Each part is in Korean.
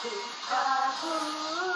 나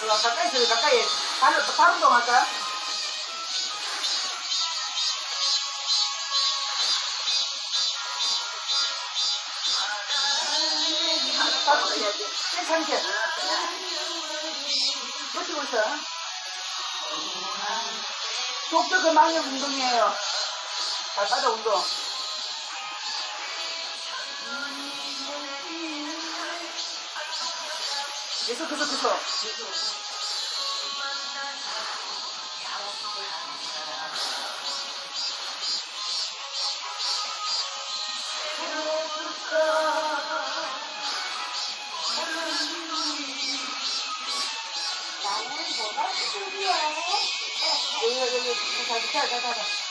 들어와, 가까이 들어, 가까이. 바로, 바로 운동할까? 바로 들어야지. 괜찮게. 버티고 있어. 독도 그 망령 운동이에요. 잘 빠져, 운동. でそくそくそう有有有有，他。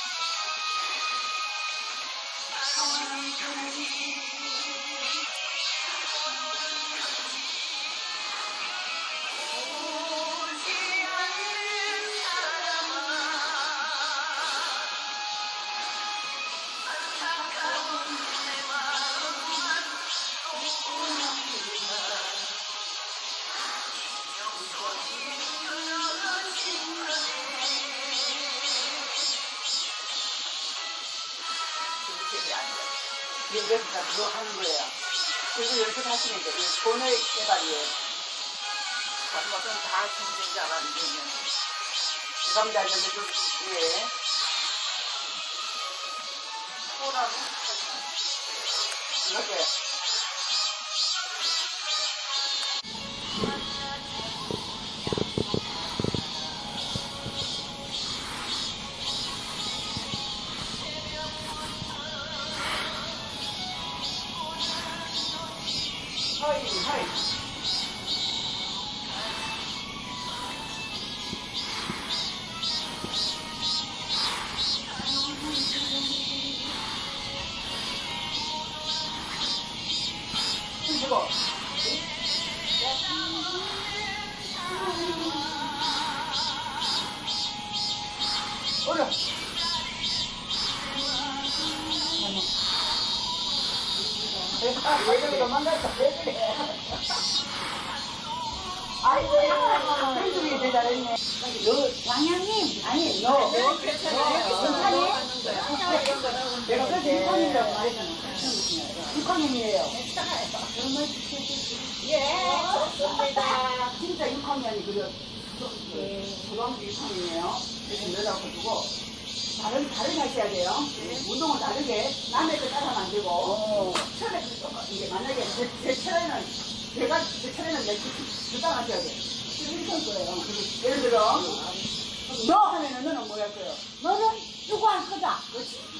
자. 연결해서 그거 하는 거예요. 그리고 돼요. 이거 돈의 개발이에요. 것은 다줄 알았는데. 감사합니다. 이제 좀, 예. 뭐라고? 이렇게. 하 왕양님 아니 너 너, 북한이 내가 그래서 육학년이라고 말했잖아 육학년이에요 예, 좋습니다. 진짜 6학년이 그려 초등학교 6학년이에요 그래서 넣어가지고 다른 다르게 하셔야 돼요 운동은 다르게 남의 거 따라하면 안 되고 처음에 그- 이게 만약에 제, 제 차례는 제가 제 차례는 내 주당 하셔야 돼 이렇게 할 거예요 예를 들어 너 하면은 너는 뭐할 거예요? 너는 누구 할 거다. 그렇지.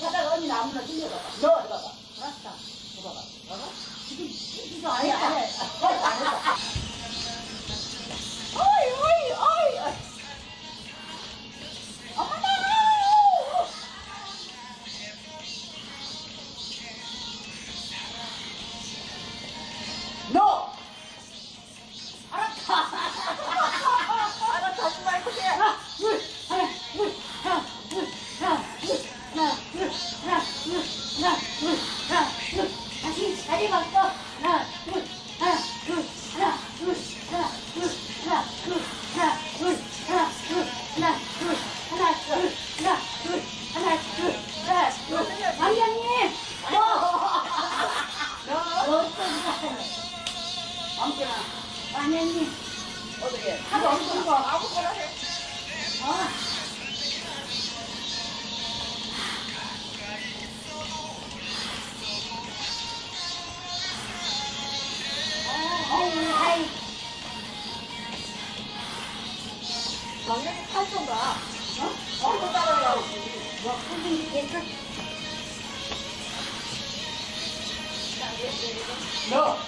하다가 언니 아무나 들려봐봐. 너 해봐봐. 알았다. 해봐봐. 봐봐. 지금 지금 아니 아니 아니 막내기 팔던가. 어? 어, 또 따라해야지. 뭐, 무슨 예스. 너